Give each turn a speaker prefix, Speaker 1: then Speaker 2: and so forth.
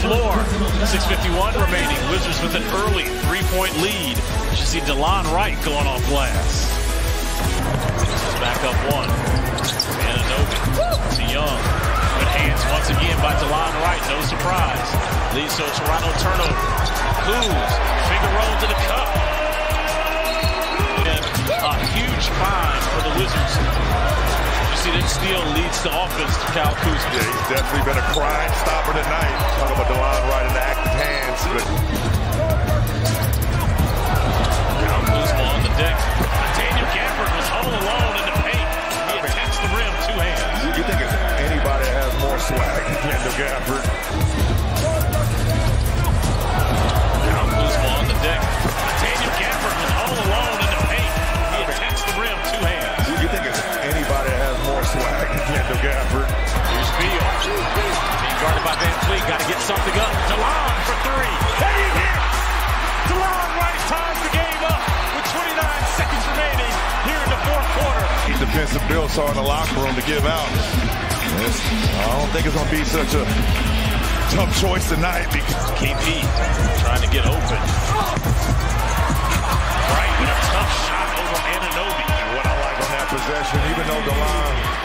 Speaker 1: 2.51 remaining. Wizards with an early three-point lead. You see Delon Wright going off glass. This is back up one. Anunoby to Young. Good hands once again by Delon Wright. No surprise. Leads to Toronto turnover. Kuz, finger roll to the cup. And a huge find for the Wizards. You see that steal leads to offense to Kyle Kuzma.
Speaker 2: Yeah, he's definitely been a crime stopper tonight.
Speaker 1: Gafford? Kyle Kuzma on the deck. Daniel Gafford was all alone in the paint. He attacks the rim, two hands.
Speaker 2: You think if anybody that has more swag than Kendall Gafford?
Speaker 1: Here's Beal. Being guarded by Van Fleet. Got to get something up. Delon for three. And he hits! Delon Wright ties the game up with 29 seconds remaining here in the fourth quarter.
Speaker 2: He defensive Bill saw in the locker room to give out. I don't think it's going to be such a tough choice tonight because
Speaker 1: KP trying to get open. Wright with a tough shot over Anunoby.
Speaker 2: what I like on that possession, even though Delon